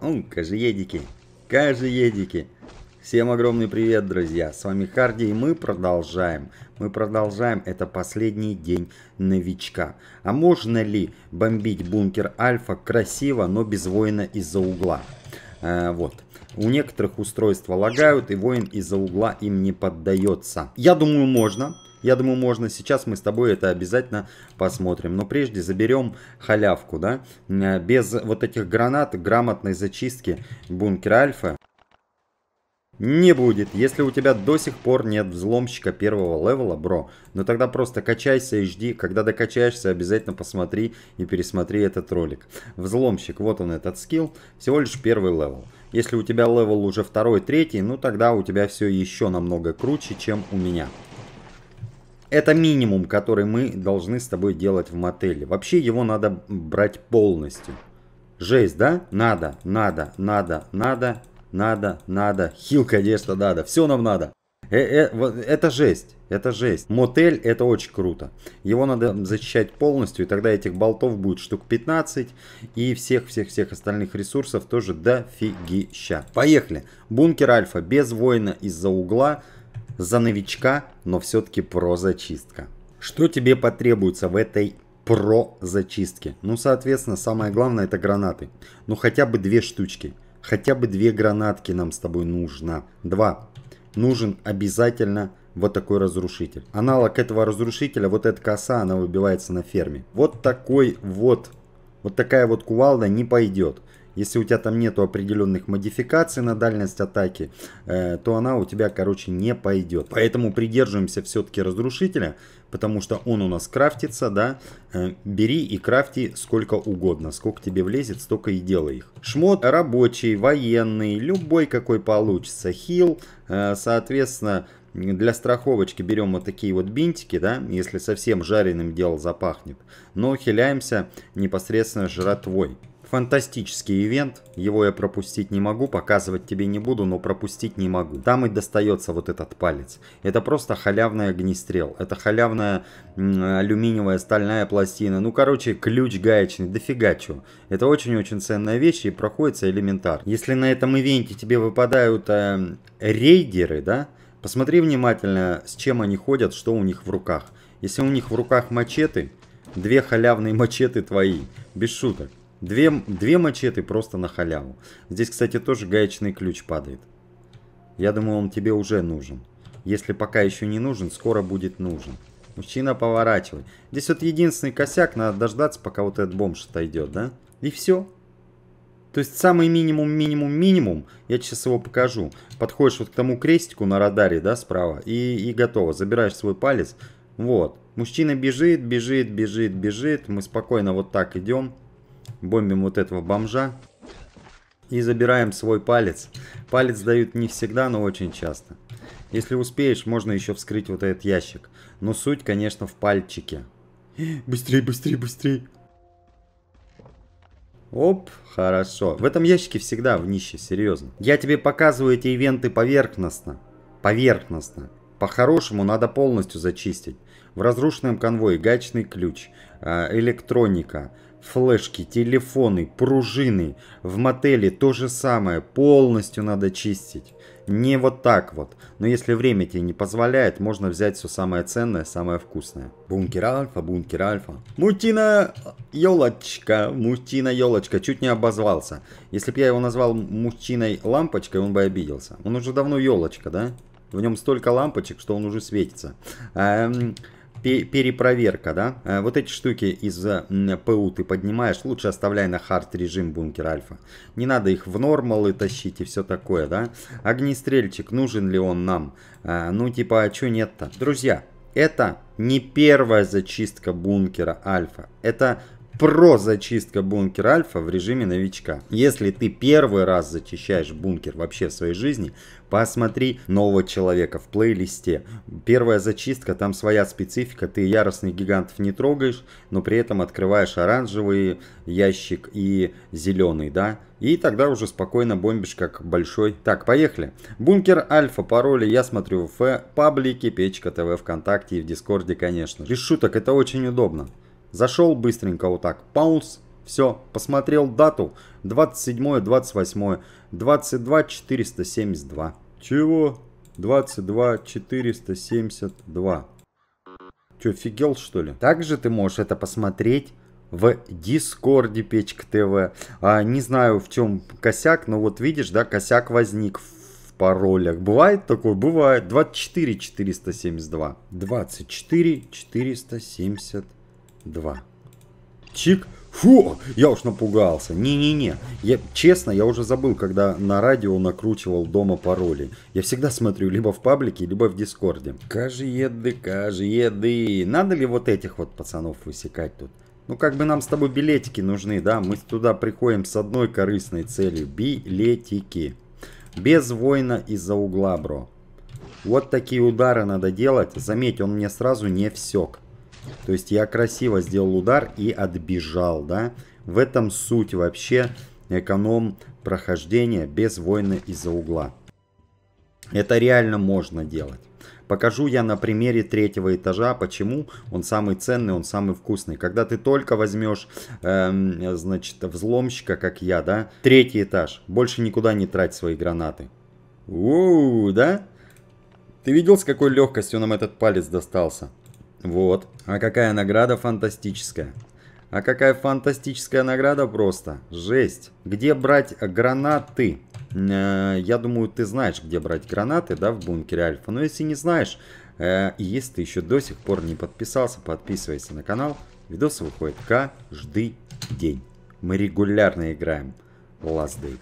О, кожеедики, кожеедики. Всем огромный привет, друзья! С вами Харди, и мы продолжаем. Мы продолжаем. Это последний день новичка. А можно ли бомбить бункер Альфа красиво, но без воина из-за угла? А, вот. У некоторых устройства лагают, и воин из-за угла им не поддается. Я думаю, можно. Я думаю, можно. Сейчас мы с тобой это обязательно посмотрим. Но прежде заберем халявку, да? Э, без вот этих гранат, грамотной зачистки бункера Альфа не будет, если у тебя до сих пор нет взломщика первого левела, бро. Ну тогда просто качайся и жди. Когда докачаешься, обязательно посмотри и пересмотри этот ролик. Взломщик, вот он этот скилл, всего лишь первый левел. Если у тебя левел уже второй, третий, ну тогда у тебя все еще намного круче, чем у меня. Это минимум, который мы должны с тобой делать в мотеле. Вообще его надо брать полностью. Жесть, да? Надо, надо, надо, надо, надо, надо. Хил, конечно, надо. Все нам надо. Э -э это жесть. Это жесть. Мотель это очень круто. Его надо защищать полностью, и тогда этих болтов будет штук 15. И всех-всех-всех остальных ресурсов тоже дофигища. Поехали. Бункер Альфа без воина из-за угла за новичка, но все-таки про зачистка. Что тебе потребуется в этой про зачистке? Ну, соответственно, самое главное это гранаты. Ну, хотя бы две штучки. Хотя бы две гранатки нам с тобой нужно. Два. Нужен обязательно вот такой разрушитель. Аналог этого разрушителя, вот эта коса, она выбивается на ферме. Вот такой вот, вот такая вот кувалда не пойдет. Если у тебя там нету определенных модификаций на дальность атаки, э, то она у тебя, короче, не пойдет. Поэтому придерживаемся все-таки разрушителя, потому что он у нас крафтится, да. Э, бери и крафти сколько угодно. Сколько тебе влезет, столько и делай их. Шмот рабочий, военный, любой какой получится. Хил, э, соответственно, для страховочки берем вот такие вот бинтики, да, если совсем жареным дело запахнет. Но хиляемся непосредственно жратвой фантастический ивент. Его я пропустить не могу, показывать тебе не буду, но пропустить не могу. Там и достается вот этот палец. Это просто халявный огнестрел. Это халявная алюминиевая стальная пластина. Ну, короче, ключ гаечный. Дофига чего. Это очень-очень ценная вещь и проходится элементарно. Если на этом ивенте тебе выпадают э, рейдеры, да, посмотри внимательно, с чем они ходят, что у них в руках. Если у них в руках мачеты, две халявные мачеты твои, без шуток. Две, две мачеты просто на халяву. Здесь, кстати, тоже гаечный ключ падает. Я думаю, он тебе уже нужен. Если пока еще не нужен, скоро будет нужен. Мужчина, поворачивай. Здесь вот единственный косяк, надо дождаться, пока вот этот бомж отойдет, да? И все. То есть самый минимум, минимум, минимум, я сейчас его покажу. Подходишь вот к тому крестику на радаре, да, справа, и, и готово. Забираешь свой палец. Вот. Мужчина бежит, бежит, бежит, бежит. Мы спокойно вот так идем. Бомбим вот этого бомжа. И забираем свой палец. Палец дают не всегда, но очень часто. Если успеешь, можно еще вскрыть вот этот ящик. Но суть, конечно, в пальчике. Быстрей, быстрей, быстрей. Оп, хорошо. В этом ящике всегда в нище, серьезно. Я тебе показываю эти ивенты поверхностно. Поверхностно. По-хорошему надо полностью зачистить. В разрушенном конвое гаечный ключ, а, электроника, флешки, телефоны, пружины. В мотеле то же самое, полностью надо чистить. Не вот так вот. Но если время тебе не позволяет, можно взять все самое ценное, самое вкусное. Бункер альфа, бункер альфа. Мутина елочка, мутина елочка. Чуть не обозвался. Если бы я его назвал мужчиной лампочкой, он бы обиделся. Он уже давно елочка, да? В нем столько лампочек, что он уже светится. Эм, перепроверка, да. Э, вот эти штуки из ПУ ты поднимаешь, лучше оставляй на хард режим бункер альфа. Не надо их в нормалы тащить и все такое, да. Огнестрельчик, нужен ли он нам? Э, ну, типа, а что нет-то? Друзья, это не первая зачистка бункера альфа. Это про зачистка бункера альфа в режиме новичка. Если ты первый раз зачищаешь бункер вообще в своей жизни, посмотри нового человека в плейлисте. Первая зачистка, там своя специфика, ты яростных гигантов не трогаешь, но при этом открываешь оранжевый ящик и зеленый, да? И тогда уже спокойно бомбишь как большой. Так, поехали. Бункер Альфа, пароли я смотрю в паблике, Печка ТВ, ВКонтакте и в Дискорде, конечно. Без шуток, это очень удобно. Зашел быстренько вот так, паунс, все, посмотрел дату, 27, 28, 22 472. Чего? 22 472. Че, офигел что ли? Также ты можешь это посмотреть в Дискорде Печка ТВ. А, не знаю в чем косяк, но вот видишь, да, косяк возник в паролях. Бывает такое? Бывает. 24 472. 24 472. Чик. Фу, я уж напугался. Не-не-не. Я, честно, я уже забыл, когда на радио накручивал дома пароли. Я всегда смотрю либо в паблике, либо в дискорде. Кажееды, кажееды. Надо ли вот этих вот пацанов высекать тут? Ну, как бы нам с тобой билетики нужны, да? Мы туда приходим с одной корыстной целью. Билетики. Без воина из-за угла, бро. Вот такие удары надо делать. Заметь, он мне сразу не всек. То есть я красиво сделал удар и отбежал, да. В этом суть вообще эконом прохождения без воина из-за угла. Это реально можно делать. Покажу я на примере третьего этажа, почему он самый ценный, он самый вкусный. Когда ты только возьмешь, эм, значит, взломщика, как я, да, третий этаж, больше никуда не трать свои гранаты. Ууу, да? Ты видел, с какой легкостью нам этот палец достался? Вот. А какая награда фантастическая. А какая фантастическая награда просто. Жесть. Где брать гранаты? Э, я думаю, ты знаешь, где брать гранаты, да, в бункере Альфа. Но если не знаешь, э, если ты еще до сих пор не подписался, подписывайся на канал. Видосы выходят каждый день. Мы регулярно играем Last Day.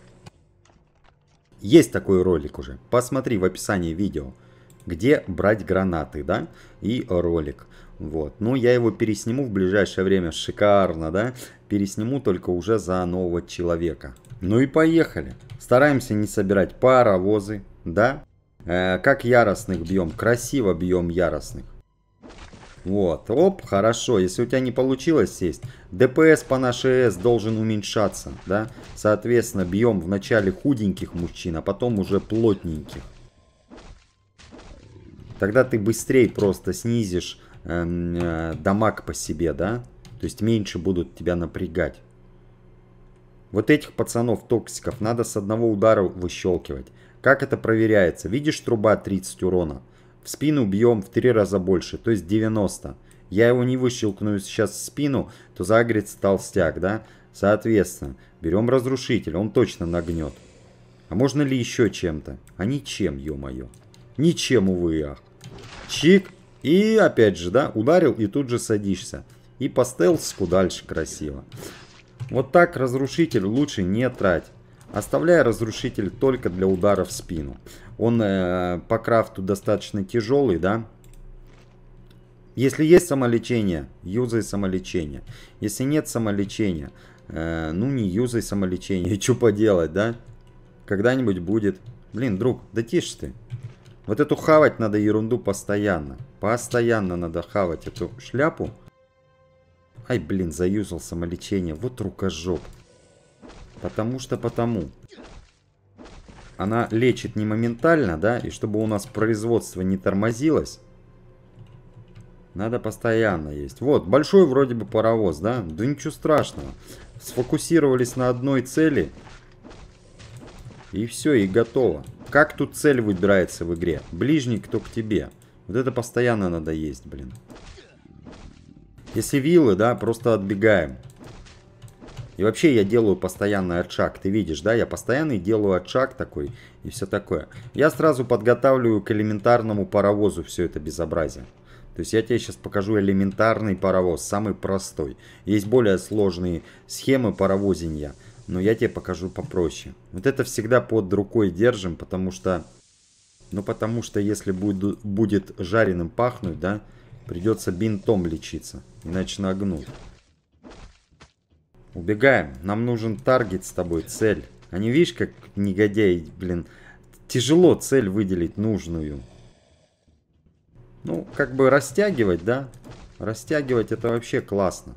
Есть такой ролик уже. Посмотри в описании видео где брать гранаты, да, и ролик. Вот. Ну, я его пересниму в ближайшее время. Шикарно, да? Пересниму только уже за нового человека. Ну и поехали. Стараемся не собирать паровозы, да? Э, как яростных бьем. Красиво бьем яростных. Вот, оп, хорошо. Если у тебя не получилось сесть, ДПС по нашей ЭС должен уменьшаться, да? Соответственно, бьем вначале худеньких мужчин, а потом уже плотненьких. Тогда ты быстрее просто снизишь дамаг по себе, да? То есть меньше будут тебя напрягать. Вот этих пацанов токсиков надо с одного удара выщелкивать. Как это проверяется? Видишь, труба 30 урона. В спину бьем в 3 раза больше, то есть 90. Я его не выщелкну сейчас в спину, то загрится толстяк, да? Соответственно, берем разрушитель, он точно нагнет. А можно ли еще чем-то? А ничем, ё-моё. Ничем, увы, ах. Чик. И опять же, да, ударил и тут же садишься. И по стелсику дальше красиво. Вот так разрушитель лучше не трать. Оставляя разрушитель только для удара в спину. Он э, по крафту достаточно тяжелый, да. Если есть самолечение, юзай самолечение. Если нет самолечения, э, ну не юзай самолечение. Что поделать, да? Когда-нибудь будет. Блин, друг, да тише ты. Вот эту хавать надо ерунду постоянно. Постоянно надо хавать эту шляпу. Ай, блин, заюзал самолечение. Вот рукожоп. Потому что потому. Она лечит не моментально, да? И чтобы у нас производство не тормозилось, надо постоянно есть. Вот, большой вроде бы паровоз, да? Да ничего страшного. Сфокусировались на одной цели. И все, и готово. Как тут цель выбирается в игре? Ближний кто к тебе. Вот это постоянно надо есть, блин. Если виллы, да, просто отбегаем. И вообще я делаю постоянный отшаг. Ты видишь, да, я постоянный делаю отшаг такой и все такое. Я сразу подготавливаю к элементарному паровозу все это безобразие. То есть я тебе сейчас покажу элементарный паровоз, самый простой. Есть более сложные схемы паровозения но я тебе покажу попроще. Вот это всегда под рукой держим, потому что... Ну, потому что если будет, будет жареным пахнуть, да, придется бинтом лечиться, иначе нагнут. Убегаем. Нам нужен таргет с тобой, цель. А не видишь, как негодяй, блин, тяжело цель выделить нужную. Ну, как бы растягивать, да? Растягивать это вообще классно.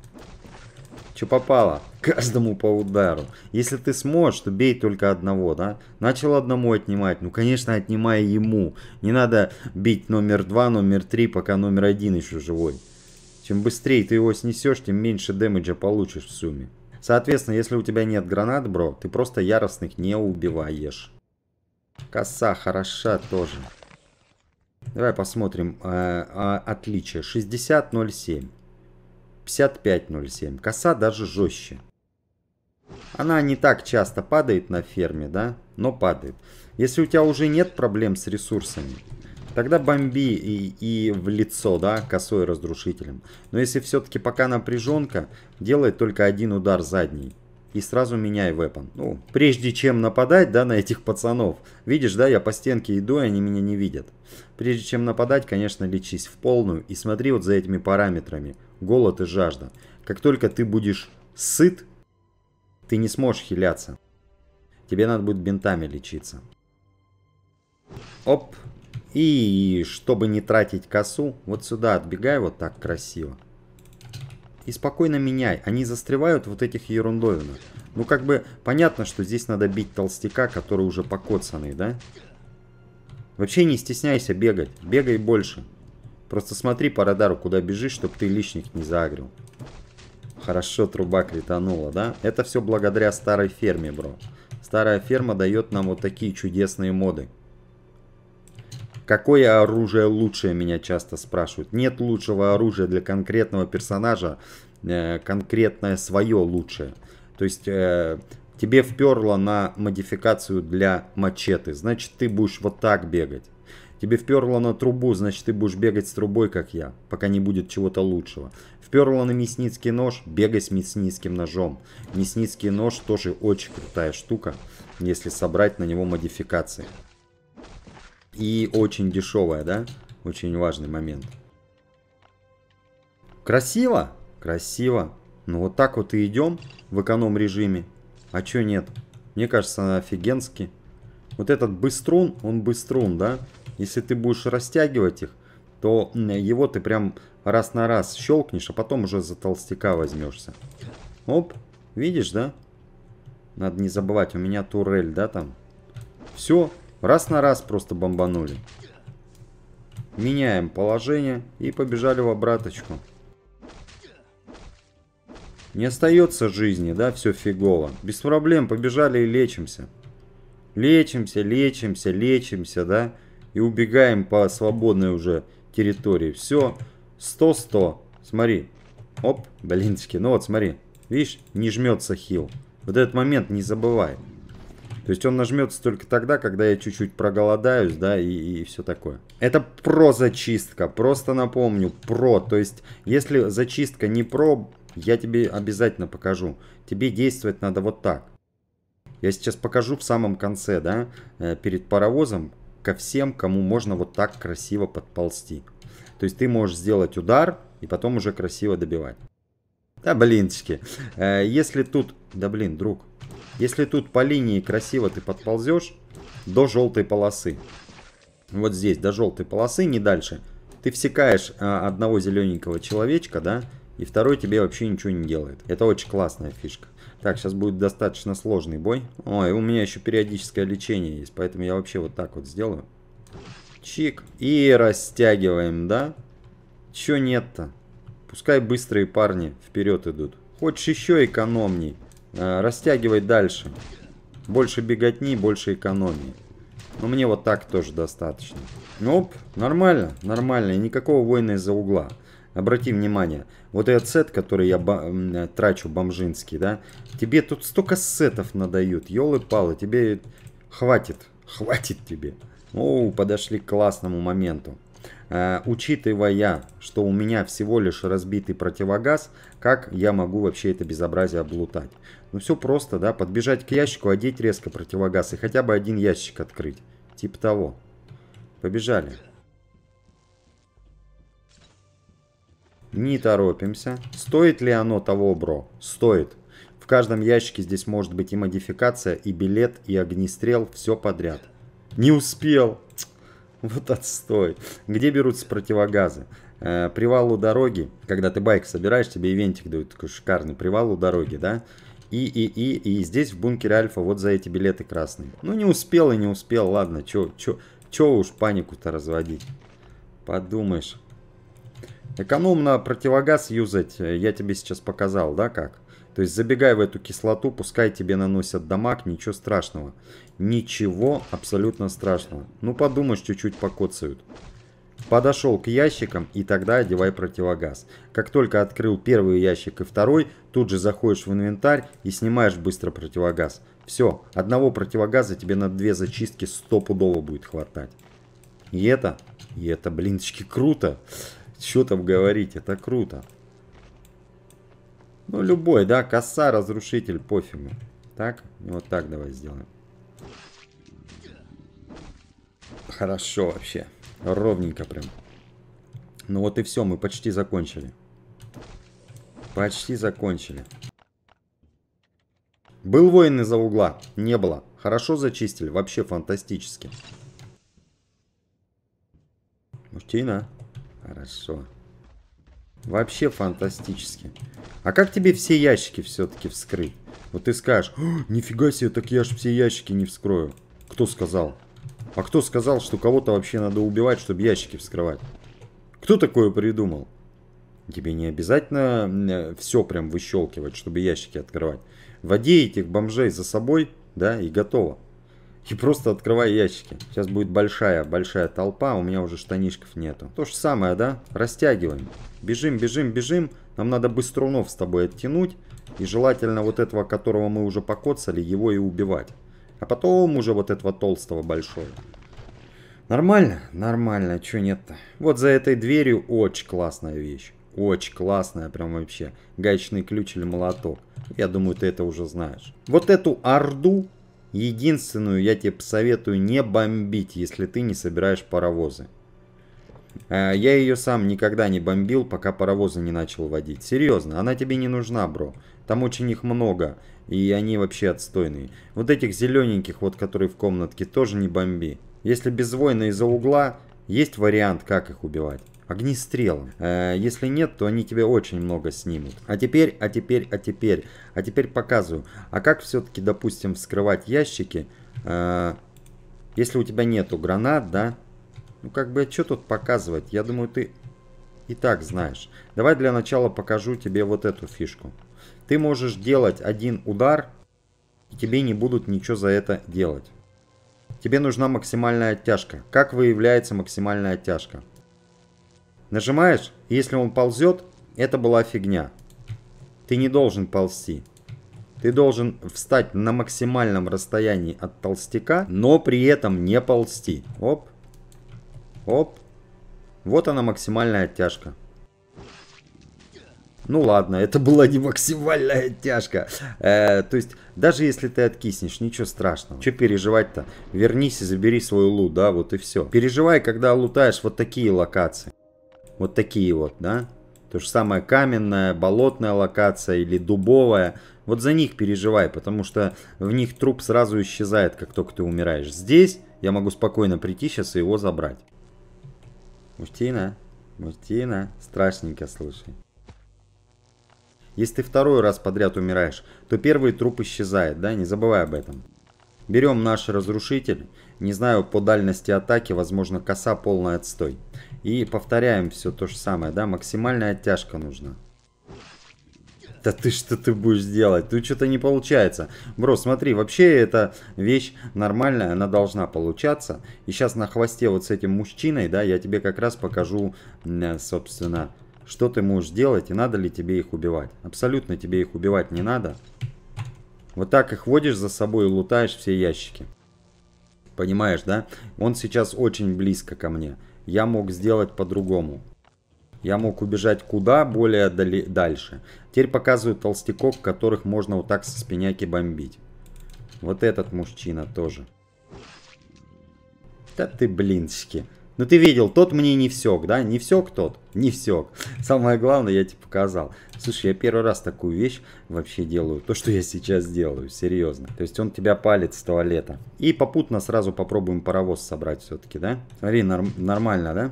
Что попало? Каждому по удару. Если ты сможешь, то бей только одного, да? Начал одному отнимать, ну, конечно, отнимай ему. Не надо бить номер два, номер три, пока номер один еще живой. Чем быстрее ты его снесешь, тем меньше дэмэджа получишь в сумме. Соответственно, если у тебя нет гранат, бро, ты просто яростных не убиваешь. Коса хороша тоже. Давай посмотрим э, э, отличие. 60.07. 55.07. Коса даже жестче. Она не так часто падает на ферме, да? Но падает. Если у тебя уже нет проблем с ресурсами, тогда бомби и, и в лицо, да, косой разрушителем. Но если все-таки пока напряженка, делай только один удар задний. И сразу меняй вепон. Ну, прежде чем нападать, да, на этих пацанов. Видишь, да, я по стенке иду, и они меня не видят. Прежде чем нападать, конечно, лечись в полную. И смотри вот за этими параметрами. Голод и жажда. Как только ты будешь сыт, ты не сможешь хиляться. Тебе надо будет бинтами лечиться. Оп. И чтобы не тратить косу, вот сюда отбегай вот так красиво. И спокойно меняй. Они застревают вот этих ерундовинах. Ну как бы понятно, что здесь надо бить толстяка, который уже покоцанный, да? Вообще не стесняйся бегать. Бегай больше. Просто смотри по радару, куда бежишь, чтобы ты лишних не загрел. Хорошо труба кританула, да? Это все благодаря старой ферме, бро. Старая ферма дает нам вот такие чудесные моды. Какое оружие лучшее, меня часто спрашивают. Нет лучшего оружия для конкретного персонажа, э, конкретное свое лучшее. То есть э, тебе вперло на модификацию для мачете, значит ты будешь вот так бегать. Тебе вперло на трубу, значит ты будешь бегать с трубой, как я, пока не будет чего-то лучшего. Вперло на мясницкий нож, бегай с мясницким ножом. Мясницкий нож тоже очень крутая штука, если собрать на него модификации. И очень дешевая, да? Очень важный момент. Красиво? Красиво. Ну вот так вот и идем в эконом режиме. А чё нет? Мне кажется, офигенски. Вот этот быструн, он быструн, да? Если ты будешь растягивать их, то его ты прям раз на раз щелкнешь, а потом уже за толстяка возьмешься. Оп, видишь, да? Надо не забывать, у меня турель, да, там? Все, Раз на раз просто бомбанули. Меняем положение и побежали в обраточку. Не остается жизни, да, все фигово. Без проблем, побежали и лечимся. Лечимся, лечимся, лечимся, да. И убегаем по свободной уже территории. Все, 100-100. Смотри. Оп, блинчики. Ну вот, смотри. Видишь, не жмется хил. Вот этот момент не забывай. То есть он нажмется только тогда, когда я чуть-чуть проголодаюсь, да, и, и все такое. Это про зачистка, просто напомню, про. То есть, если зачистка не про, я тебе обязательно покажу. Тебе действовать надо вот так. Я сейчас покажу в самом конце, да, э, перед паровозом, ко всем, кому можно вот так красиво подползти. То есть ты можешь сделать удар и потом уже красиво добивать. Да, блинчики. Э, если тут... Да, блин, друг, если тут по линии красиво ты подползешь до желтой полосы, вот здесь до желтой полосы, не дальше, ты всекаешь а, одного зелененького человечка, да, и второй тебе вообще ничего не делает. Это очень классная фишка. Так, сейчас будет достаточно сложный бой. Ой, у меня еще периодическое лечение есть, поэтому я вообще вот так вот сделаю. Чик. И растягиваем, да? Че нет-то? Пускай быстрые парни вперед идут. Хочешь еще экономней? Э, растягивать дальше. Больше беготни, больше экономии. Но мне вот так тоже достаточно. Оп, нормально, нормально. Никакого воина из-за угла. Обрати внимание, вот этот сет, который я трачу бомжинский, да, тебе тут столько сетов надают, елы-палы, тебе хватит, хватит тебе. О, подошли к классному моменту. Э, учитывая, что у меня всего лишь разбитый противогаз, как я могу вообще это безобразие облутать? Ну все просто, да, подбежать к ящику, одеть резко противогаз и хотя бы один ящик открыть. Типа того. Побежали. Не торопимся. Стоит ли оно того, бро? Стоит. В каждом ящике здесь может быть и модификация, и билет, и огнестрел, все подряд. Не успел. Вот отстой. Где берутся противогазы? Э, привал у дороги, когда ты байк собираешь, тебе ивентик дают такой шикарный привал у дороги, да? И, и, и, и здесь в бункере Альфа вот за эти билеты красные. Ну не успел и не успел, ладно, чё, чё, чё уж панику-то разводить. Подумаешь. Экономно противогаз юзать э, я тебе сейчас показал, да, как? То есть забегай в эту кислоту, пускай тебе наносят дамаг, ничего страшного. Ничего абсолютно страшного. Ну подумаешь, чуть-чуть покоцают. Подошел к ящикам и тогда одевай противогаз. Как только открыл первый ящик и второй, тут же заходишь в инвентарь и снимаешь быстро противогаз. Все, одного противогаза тебе на две зачистки стопудово будет хватать. И это, и это, блинчики, круто. Что там говорить, это круто. Ну, любой, да, коса, разрушитель, пофигу. Так, вот так давай сделаем. Хорошо вообще. Ровненько прям. Ну вот и все, мы почти закончили. Почти закончили. Был воин из-за угла? Не было. Хорошо зачистили, вообще фантастически. Мужчина. Хорошо. Вообще фантастически. А как тебе все ящики все-таки вскрыть? Вот ты скажешь, нифига себе, так я ж все ящики не вскрою. Кто сказал? А кто сказал, что кого-то вообще надо убивать, чтобы ящики вскрывать? Кто такое придумал? Тебе не обязательно э, все прям выщелкивать, чтобы ящики открывать. Води этих бомжей за собой, да, и готово. И просто открывай ящики. Сейчас будет большая, большая толпа, у меня уже штанишков нету. То же самое, да? Растягиваем. Бежим, бежим, бежим. Нам надо быструнов с тобой оттянуть. И желательно вот этого, которого мы уже покоцали, его и убивать. А потом уже вот этого толстого большого. Нормально? Нормально, чё нет-то? Вот за этой дверью очень классная вещь. Очень классная, прям вообще. Гаечный ключ или молоток. Я думаю, ты это уже знаешь. Вот эту орду, единственную, я тебе посоветую не бомбить, если ты не собираешь паровозы. Э, я ее сам никогда не бомбил, пока паровозы не начал водить. Серьезно, она тебе не нужна, бро. Там очень их много, и они вообще отстойные. Вот этих зелененьких, вот которые в комнатке, тоже не бомби. Если без воина из-за угла, есть вариант, как их убивать. Огнестрелом. Э, если нет, то они тебе очень много снимут. А теперь, а теперь, а теперь, а теперь показываю. А как все-таки, допустим, вскрывать ящики, э, если у тебя нету гранат, да? Ну как бы, что тут показывать? Я думаю, ты и так знаешь. Давай для начала покажу тебе вот эту фишку. Ты можешь делать один удар, и тебе не будут ничего за это делать. Тебе нужна максимальная оттяжка. Как выявляется максимальная оттяжка? Нажимаешь, если он ползет, это была фигня. Ты не должен ползти. Ты должен встать на максимальном расстоянии от толстяка, но при этом не ползти. Оп. Оп. Вот она максимальная оттяжка. Ну ладно, это была не максимальная тяжка. Э, то есть, даже если ты откиснешь, ничего страшного. Че переживать-то? Вернись и забери свой лут, да, вот и все. Переживай, когда лутаешь вот такие локации. Вот такие вот, да. То же самое каменная, болотная локация или дубовая. Вот за них переживай, потому что в них труп сразу исчезает, как только ты умираешь. Здесь я могу спокойно прийти сейчас и его забрать. Мустина, Мустина, страшненько, слушай. Если ты второй раз подряд умираешь, то первый труп исчезает, да, не забывай об этом. Берем наш разрушитель, не знаю, по дальности атаки, возможно, коса полный отстой. И повторяем все то же самое, да, максимальная оттяжка нужна. Да ты что ты будешь делать? Тут что-то не получается. Бро, смотри, вообще эта вещь нормальная, она должна получаться. И сейчас на хвосте вот с этим мужчиной, да, я тебе как раз покажу, собственно, что ты можешь делать и надо ли тебе их убивать. Абсолютно тебе их убивать не надо. Вот так их водишь за собой и лутаешь все ящики. Понимаешь, да? Он сейчас очень близко ко мне. Я мог сделать по-другому. Я мог убежать куда более дали дальше. Теперь показывают толстяков, которых можно вот так со спиняки бомбить. Вот этот мужчина тоже. Да ты блинчики. Ну ты видел, тот мне не всек, да? Не всек тот? Не всек. Самое главное, я тебе показал. Слушай, я первый раз такую вещь вообще делаю. То, что я сейчас делаю, серьезно. То есть он тебя палит с туалета. И попутно сразу попробуем паровоз собрать все-таки, да? Смотри, норм нормально, да?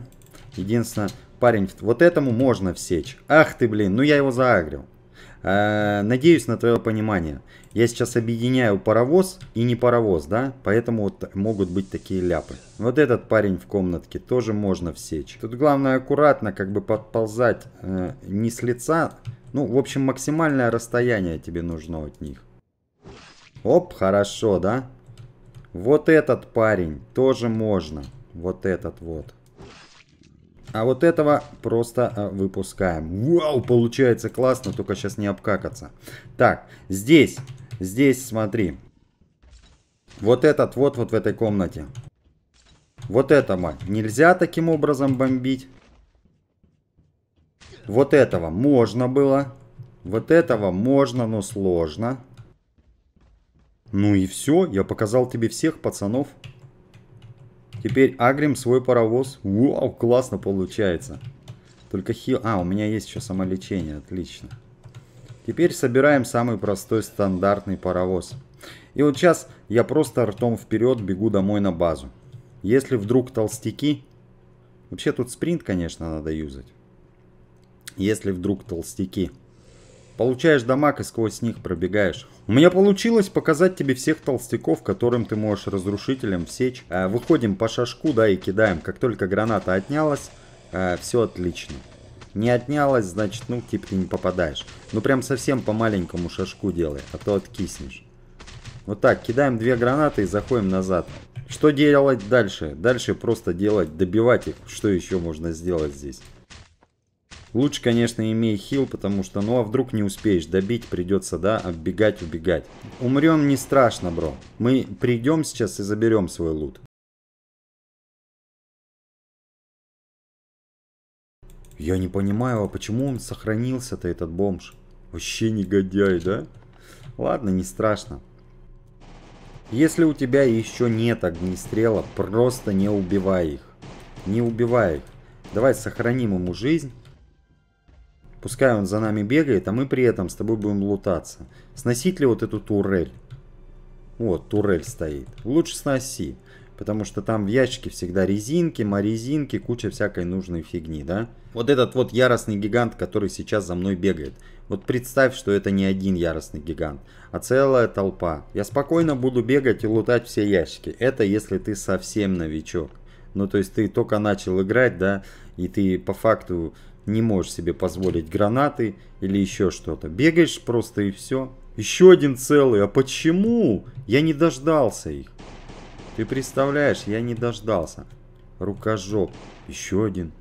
Единственное, парень, вот этому можно всечь. Ах ты, блин, ну я его заагрил. Э, надеюсь на твое понимание. Я сейчас объединяю паровоз и не паровоз, да? Поэтому вот могут быть такие ляпы. Вот этот парень в комнатке тоже можно всечь. Тут главное аккуратно как бы подползать э, не с лица. Ну, в общем, максимальное расстояние тебе нужно от них. Оп, хорошо, да? Вот этот парень тоже можно. Вот этот вот. А вот этого просто э, выпускаем. Вау, получается классно, только сейчас не обкакаться. Так, здесь, здесь смотри. Вот этот вот, вот в этой комнате. Вот этого нельзя таким образом бомбить. Вот этого можно было. Вот этого можно, но сложно. Ну и все, я показал тебе всех пацанов. Теперь агрим свой паровоз. Вау, классно получается. Только хил... А, у меня есть еще самолечение, отлично. Теперь собираем самый простой стандартный паровоз. И вот сейчас я просто ртом вперед бегу домой на базу. Если вдруг толстяки... Вообще тут спринт, конечно, надо юзать. Если вдруг толстяки Получаешь дамаг и сквозь них пробегаешь. У меня получилось показать тебе всех толстяков, которым ты можешь разрушителем всечь. Э, выходим по шашку, да, и кидаем. Как только граната отнялась, э, все отлично. Не отнялась, значит, ну, типа ты не попадаешь. Ну, прям совсем по маленькому шашку делай, а то откиснешь. Вот так, кидаем две гранаты и заходим назад. Что делать дальше? Дальше просто делать, добивать их. Что еще можно сделать здесь? Лучше, конечно, имей хил, потому что, ну а вдруг не успеешь добить, придется, да, оббегать, убегать. Умрем не страшно, бро. Мы придем сейчас и заберем свой лут. Я не понимаю, а почему он сохранился-то, этот бомж? Вообще негодяй, да? Ладно, не страшно. Если у тебя еще нет огнестрела, просто не убивай их. Не убивай их. Давай сохраним ему жизнь. Пускай он за нами бегает, а мы при этом с тобой будем лутаться. Сносить ли вот эту турель? Вот, турель стоит. Лучше сноси. Потому что там в ящике всегда резинки, морезинки, куча всякой нужной фигни, да? Вот этот вот яростный гигант, который сейчас за мной бегает. Вот представь, что это не один яростный гигант, а целая толпа. Я спокойно буду бегать и лутать все ящики. Это если ты совсем новичок. Ну, то есть ты только начал играть, да, и ты по факту не можешь себе позволить гранаты или еще что-то. Бегаешь просто и все. Еще один целый. А почему? Я не дождался их. Ты представляешь, я не дождался. Рукожоп. Еще один.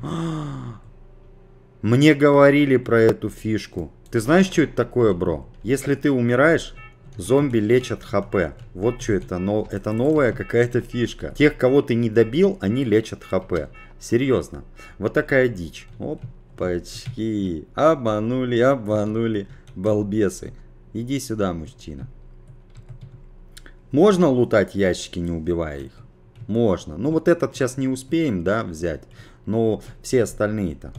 Мне говорили про эту фишку. Ты знаешь, что это такое, бро? Если ты умираешь, зомби лечат хп. Вот что это. Но это новая какая-то фишка. Тех, кого ты не добил, они лечат хп. Серьезно. Вот такая дичь. Опачки. Обманули, обманули. Балбесы. Иди сюда, мужчина. Можно лутать ящики, не убивая их? Можно. Ну вот этот сейчас не успеем, да, взять. Но все остальные-то.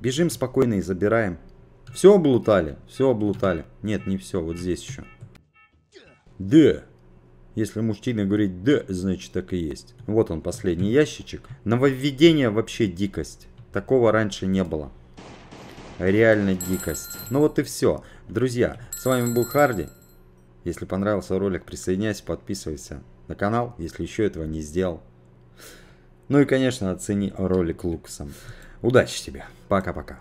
Бежим спокойно и забираем. Все облутали? Все облутали. Нет, не все. Вот здесь еще. Да. Если мужчина говорит «да», значит так и есть. Вот он, последний ящичек. Нововведение вообще дикость. Такого раньше не было. Реально дикость. Ну вот и все. Друзья, с вами был Харди. Если понравился ролик, присоединяйся, подписывайся на канал, если еще этого не сделал. Ну и, конечно, оцени ролик луксом. Удачи тебе. Пока-пока.